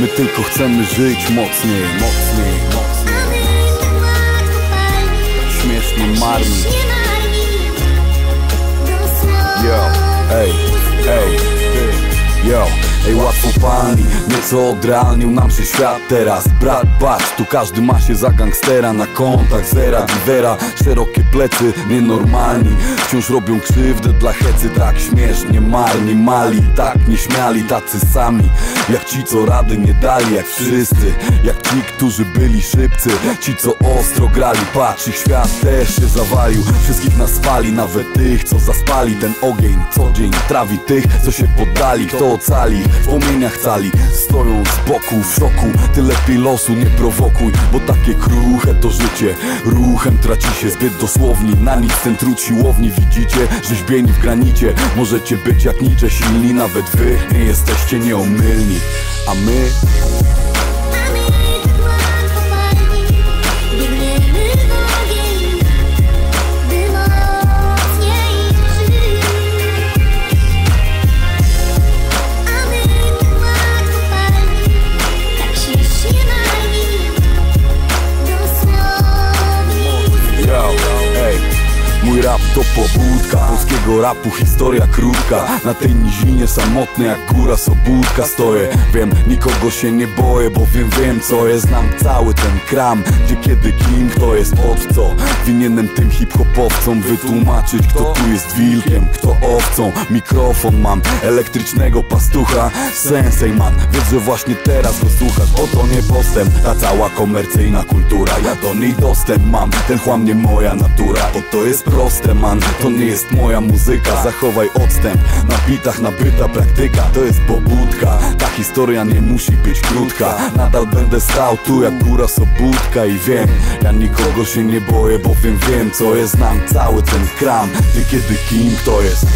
My tylko chcemy żyć mocniej, mocniej, mocniej. Śmiesznie marni. Yo, ej, ej, yo Ej, łatwo pani, nieco odrealnił nam się świat teraz. Brat, patrz, tu każdy ma się za gangstera. Na kontakt, zera, divera Szerokie plecy, nienormalni. Wciąż robią krzywdę dla hecy Tak śmiesznie, marni, mali Tak nieśmiali, tacy sami. Jak ci, co rady nie dali Jak wszyscy, jak ci, którzy byli szybcy. Ci, co ostro grali Patrz, ich świat też się zawalił. Wszystkich nas spali, nawet tych, co zaspali. Ten ogień co dzień trawi tych, co się poddali. Kto ocali, w płomieniach cali Stoją z boku, w szoku. Ty lepiej losu nie prowokuj Bo takie kruche to życie. Ruchem traci się zbyt dosłowni Na nic ten trud siłowni. Widzicie, rzeźbieni w granicie Możecie być jak nicze silni Nawet wy. Nie jesteście nieomylni A my rap to pobudka Polskiego rapu historia krótka. Na tej nizinie samotny jak góra Sobótka stoję. Wiem, nikogo się nie boję Bo wiem, wiem co jest. Znam cały ten kram Gdzie, kiedy, kim, kto jest od co? Winienem tym hip-hopowcom Wytłumaczyć kto tu jest wilkiem Kto owcą. Mikrofon mam Elektrycznego pastucha. Sensei man Wiesz, że właśnie teraz go słuchasz Oto nie postęp. Ta cała komercyjna kultura Ja do niej dostęp mam. Ten chłam nie moja natura Bo to jest proste man To nie jest moja muzyka. Zachowaj odstęp Na bitach nabyta praktyka. To jest pobudka Ta historia nie musi być krótka. Nadal będę stał tu jak góra Sobótka I wiem, ja nikogo się nie boję Bo wiem, co jest Znam cały ten kram. Gdzie, kiedy, kim, kto jest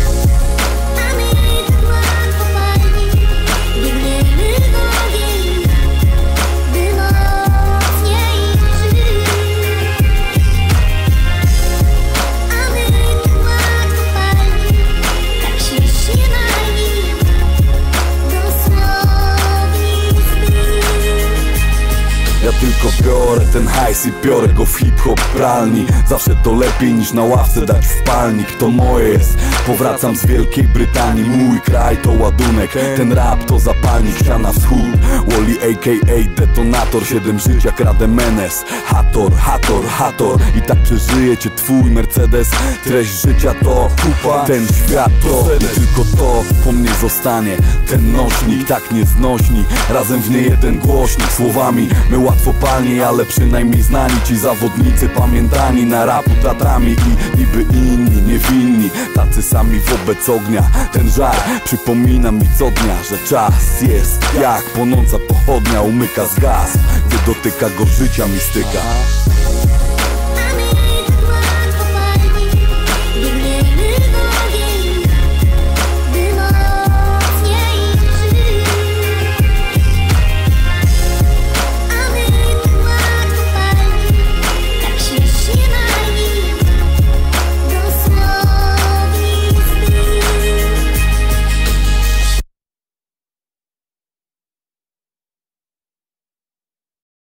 biorę ten hajs i biorę go w hip-hop pralni. Zawsze to lepiej niż na ławce dać w palnik To moje jest, powracam z Wielkiej Brytanii Mój kraj to ładunek, ten rap to zapalnik Ściana wschód, Wally aka Detonator Siedem żyć jak Rademenes Hator, Hator, Hator I tak przeżyje cię twój Mercedes. Treść życia to kupa, ten świat to tylko to po zostanie. Ten nośnik tak nieznośni Razem w nie jeden głośnik Słowami. My łatwo palni Ale przynajmniej znani ci zawodnicy Pamiętani na rapu tatrami I niby inni, niewinni Tacy sami wobec ognia. Ten żar przypomina mi co dnia Że czas jest jak płonąca pochodnia Umyka z gaz. Gdy dotyka go życia mistyka